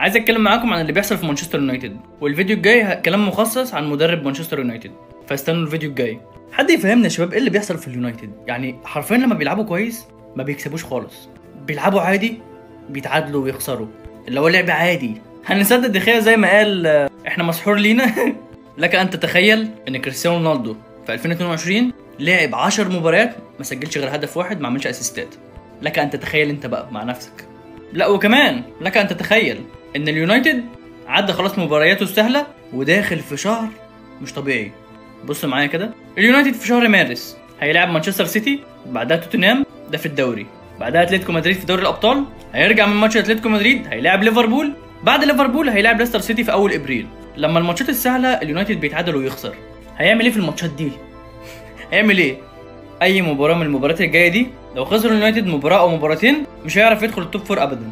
عايز اتكلم معاكم عن اللي بيحصل في مانشستر يونايتد. والفيديو الجاي كلام مخصص عن مدرب مانشستر يونايتد. فاستنوا الفيديو الجاي. حد يفهمنا يا شباب إيه اللي بيحصل في اليونايتد؟ يعني حرفيا لما بيلعبوا كويس ما بيكسبوش خالص. بيلعبوا عادي بيتعادلوا ويخسروا. اللي هو لعب عادي. هنصدق دخيا زي ما قال إحنا مسحور لينا. لك أن تتخيل إن كريستيانو رونالدو في 2022 لعب 10 مباريات ما سجلش غير هدف واحد ما عملش اسيستات لك أن تتخيل أنت بقى مع نفسك. لا وكمان لك أن تتخيل إن اليونايتد عدى خلاص مبارياته السهلة وداخل في شهر مش طبيعي. بص معايا كده. اليونايتد في شهر مارس هيلعب مانشستر سيتي بعدها توتنهام ده في الدوري. بعدها أتلتيكو مدريد في دوري الأبطال هيرجع من ماتش أتلتيكو مدريد هيلاعب ليفربول. بعد ليفربول هيلاعب ليستر سيتي في أول إبريل. لما الماتشات السهلة اليونايتد بيتعادل ويخسر. هيعمل إيه في الماتشات دي؟ هيعمل إيه؟ أي مباراة من المباريات الجاية دي؟ لو خسر اليونايتد مباراة أو مباراتين مش هيعرف يدخل ال top four ابدا.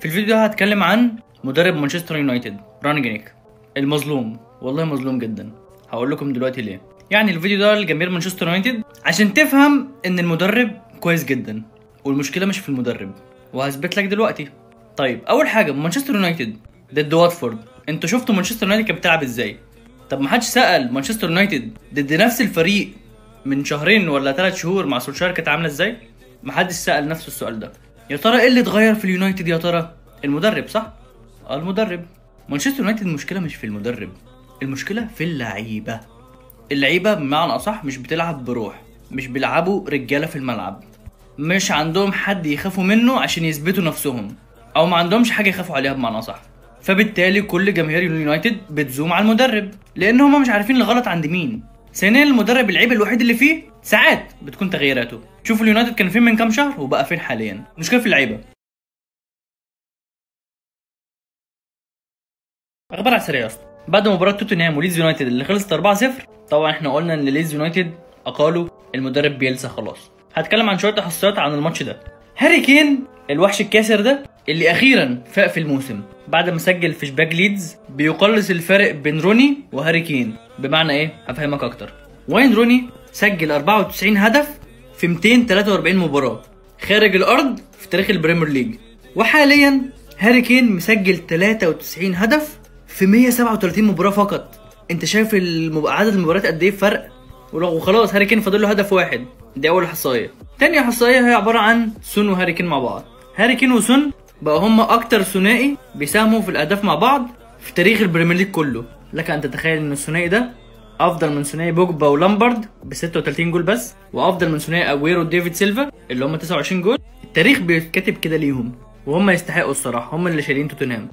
في الفيديو ده هتكلم عن مدرب مانشستر يونايتد رانجنيك المظلوم والله مظلوم جدا. هقول لكم دلوقتي ليه. يعني الفيديو ده لجماهير مانشستر يونايتد عشان تفهم إن المدرب كويس جدا والمشكلة مش في المدرب. وهثبت لك دلوقتي. طيب أول حاجة مانشستر يونايتد ضد واتفورد. أنتوا شفتوا مانشستر يونايتد كانت بتلعب إزاي؟ طب ما حدش سأل مانشستر يونايتد ضد نفس الفريق من شهرين ولا ثلاث شهور مع سولشاير كانت عاملة إزاي؟ ما حدش سأل نفسه السؤال ده. يا ترى إيه اللي اتغير في اليونايتد يا ترى؟ المدرب صح؟ آه المدرب. مانشستر يونايتد المشكلة مش في المدرب المشكلة في اللعيبة. اللعيبة بمعنى أصح مش بتلعب بروح مش بيلعبوا رجالة في الملعب. مش عندهم حد يخافوا منه عشان يثبتوا نفسهم أو ما عندهمش حاجة يخافوا عليها بمعنى أصح. فبالتالي كل جماهير اليونايتد بتزوم على المدرب لأن هم مش عارفين الغلط عند مين. ثانيا المدرب العيب الوحيد اللي فيه ساعات بتكون تغييراته. شوفوا اليونايتد كان فين من كام شهر وبقى فين حاليا. المشكلة في اللعيبة. أخبار على يا أسطى. بعد مباراه توتنهام وليدز يونايتد اللي خلصت 4-0 طبعا إحنا قلنا إن ليدز يونايتد اقالوا المدرب بيلسا خلاص. هتكلم عن شوية تحصيلات عن الماتش ده. هاري كين الوحش الكاسر ده اللي أخيرا فاق في الموسم. بعد ما سجل في شباك ليدز بيقلص الفارق بين روني وهاري كين. بمعنى إيه؟ هفهمك أكتر. واين روني سجل 94 هدف في 243 مباراة خارج الأرض في تاريخ البريمير ليج. وحاليا هاري كين مسجل 93 هدف في 137 مباراة فقط. انت شايف المب... عدد المباريات قد إيه فرق وخلاص هاري كين فاضل له هدف واحد. دي أول احصائيه تاني احصائيه هي عبارة عن سون وهاري كين مع بعض. هاري كين وسون بقى هما أكتر ثنائي بيساهموا في الأهداف مع بعض في تاريخ البريمير ليج كله. لك أن تتخيل إن الثنائي ده أفضل من ثنائي دروجبا ولامبارد ب 36 جول بس وأفضل من ثنائي اجويرو وديفيد سيلفا اللي هم 29 جول. التاريخ بيتكتب كده ليهم وهم يستحقوا الصراحة هم اللي شايلين توتنهام.